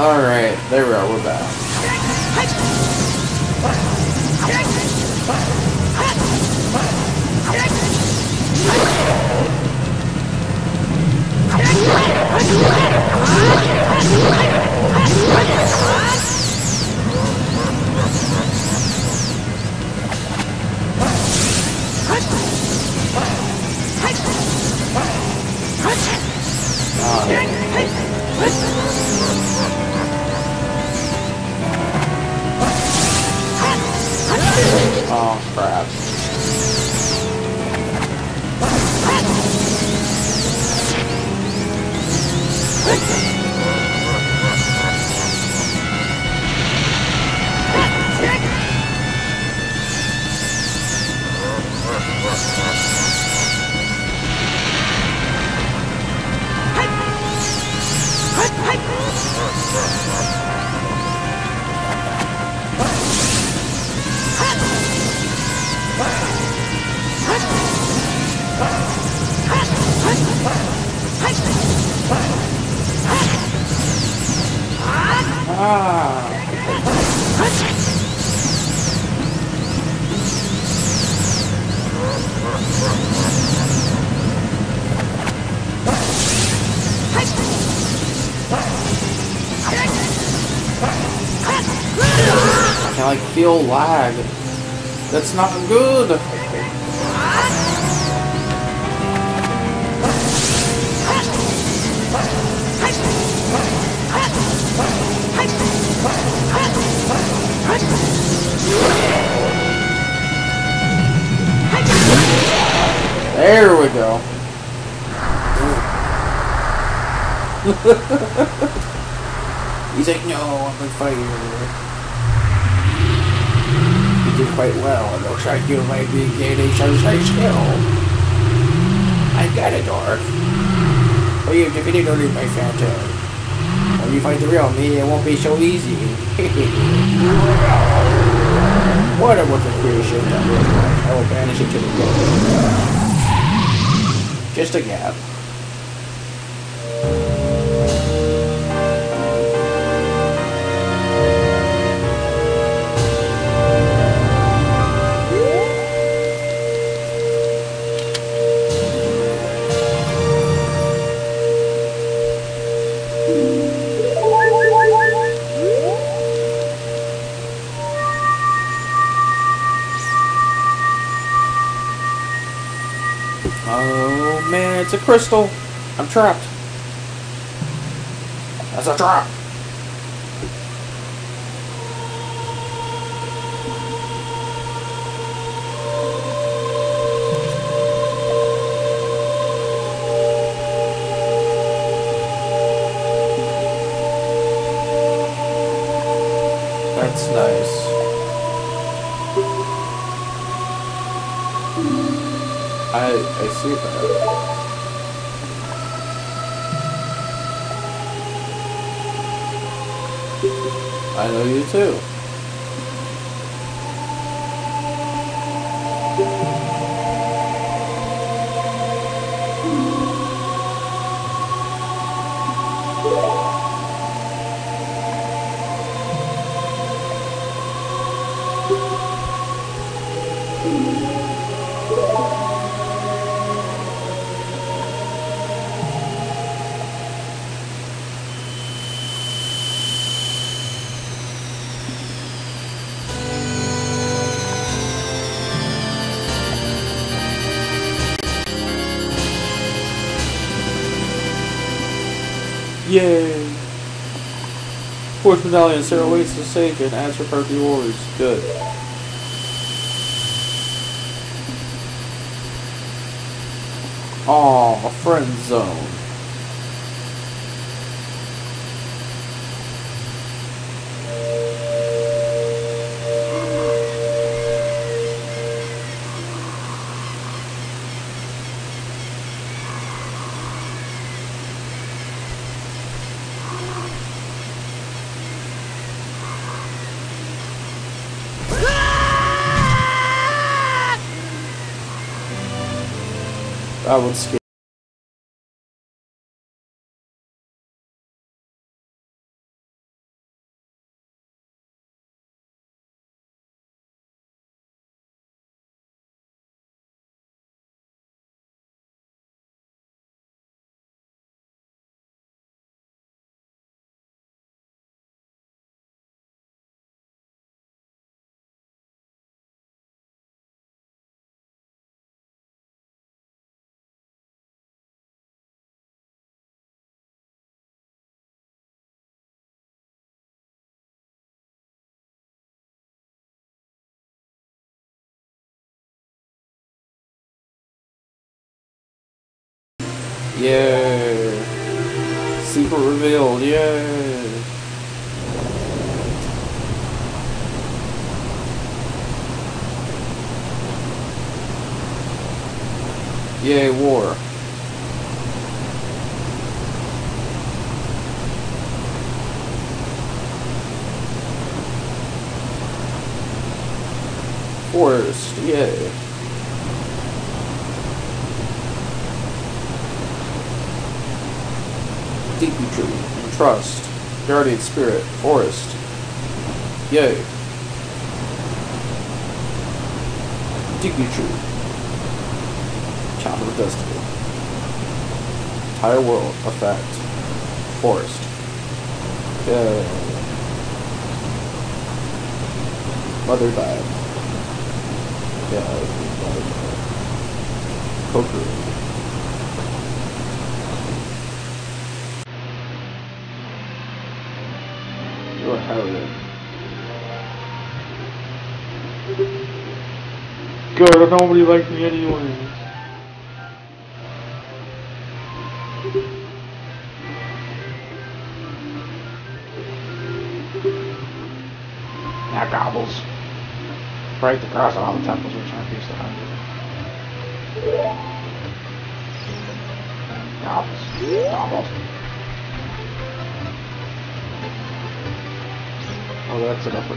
Alright, there we are, we're back. Oh, I like feel lag. That's not good. There we go. He's like, no, I'm on fire. You quite well. It looks like you might be gaining some nice skill. I got it, Dorf. Well, you've defeated only my phantom. When you fight the real me, it won't be so easy. what a wonderful creation that was. I will banish it to the ground. Just a gap. Oh man, it's a crystal. I'm trapped. That's a trap. That's nice. I I see that. I know you too. Yay! Fourth medallion, Saria waits the sage and adds her to yours. Good. Aw, a friend zone. That would scare. Yeah. Super revealed. Yeah. Yay, war. Forest, yay. Deeply true. Trust. Guardian spirit. Forest. Yay. Deeply true. Child of the destiny. Entire world. Effect. Forest. Yay. Mother died. Yeah, mother. Koku. Good, nobody liked me anyway. Now gobbles. Break the cross on all the temples which are trying to hundred. Gobbles. Gobbles. Oh, that's enough for